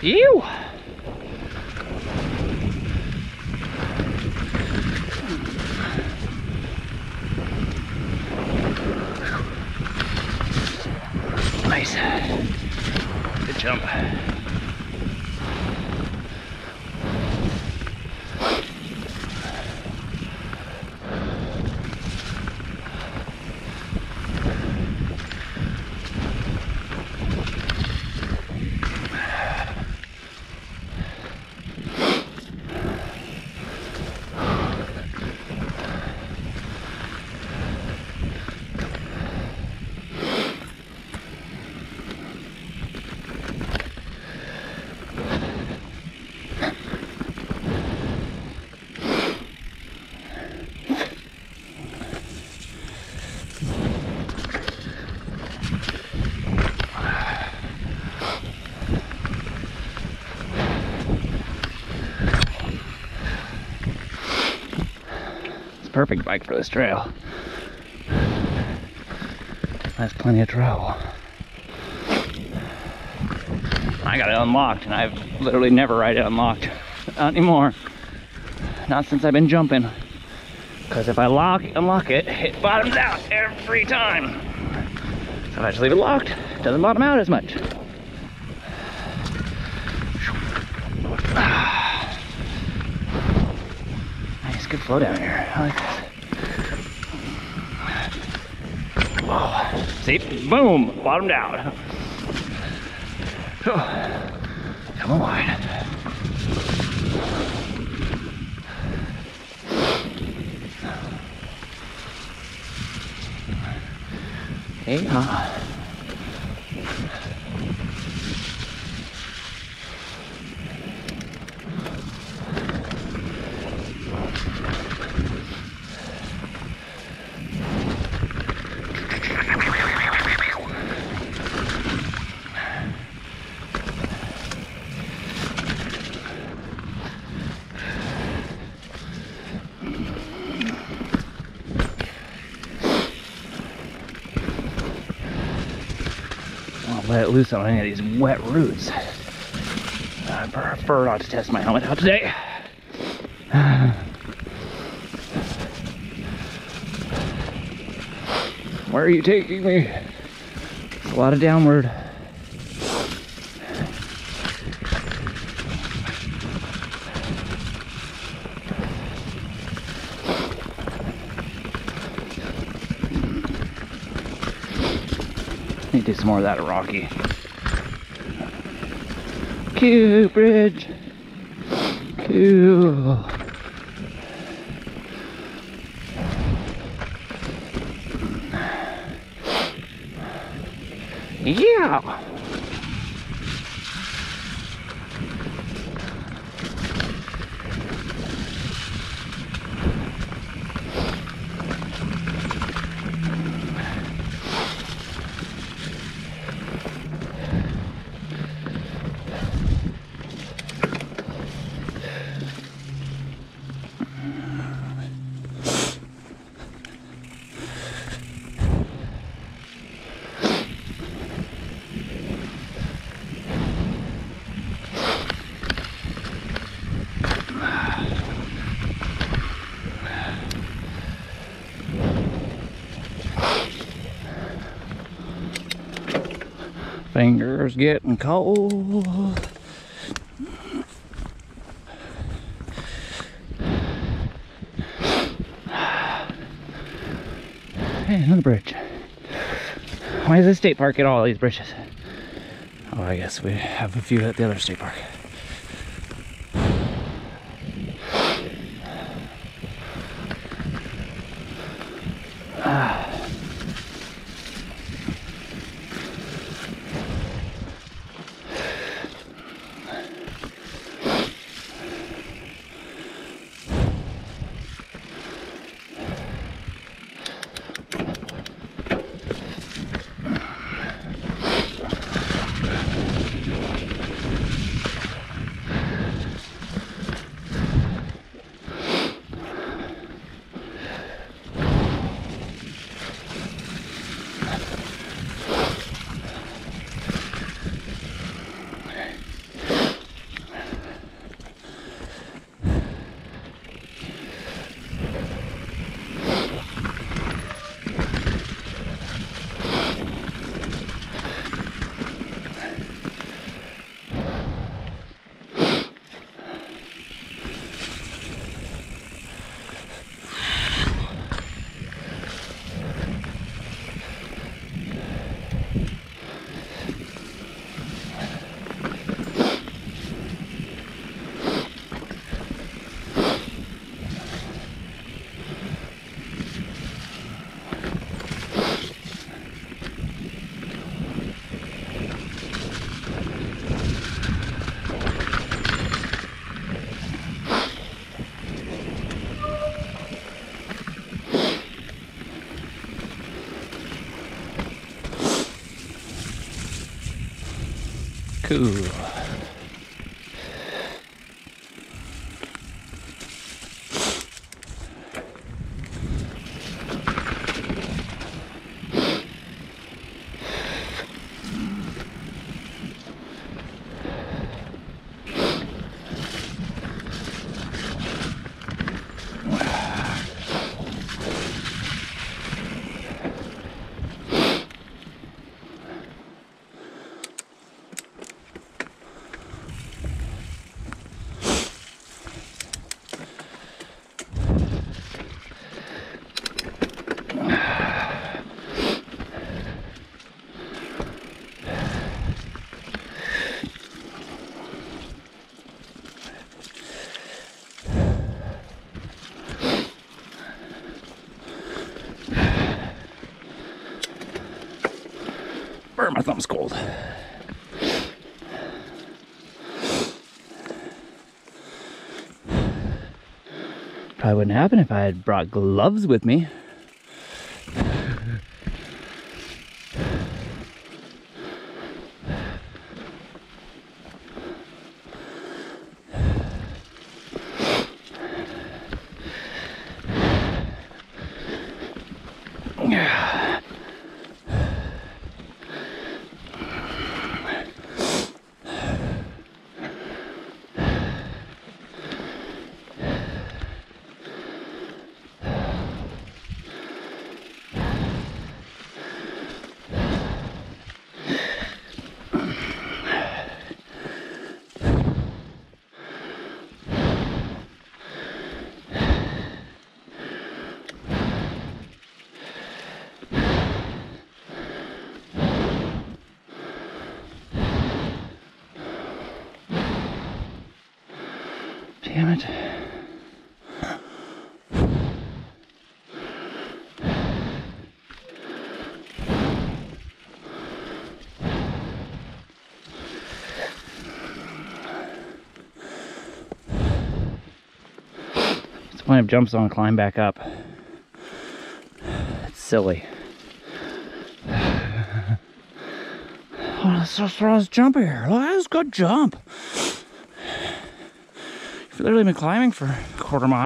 Ew. It's a perfect bike for this trail. That's plenty of travel. I got it unlocked and I've literally never ride it unlocked. Not anymore. Not since I've been jumping. Because if I lock unlock it, it bottoms out every time. So if I just leave it locked, it doesn't bottom out as much. Flow down here. I like this. Whoa. See? Boom! Bottom down. Come on. Hey, huh? Let loose on any of these wet roots. I prefer not to test my helmet out today. Where are you taking me? It's a lot of downward. Do some more of that Rocky. Cool bridge. Cool. Yeah. Fingers getting cold. Hey, another bridge. Why does this state park get all these bridges? Oh, I guess we have a few at the other state park. Cool. Burn, my thumb's cold. Probably wouldn't happen if I had brought gloves with me. Damn it. It's when of jumps on climb back up. It's silly. Oh, just throw this jump here. Look at this good jump. Literally been climbing for a quarter mile.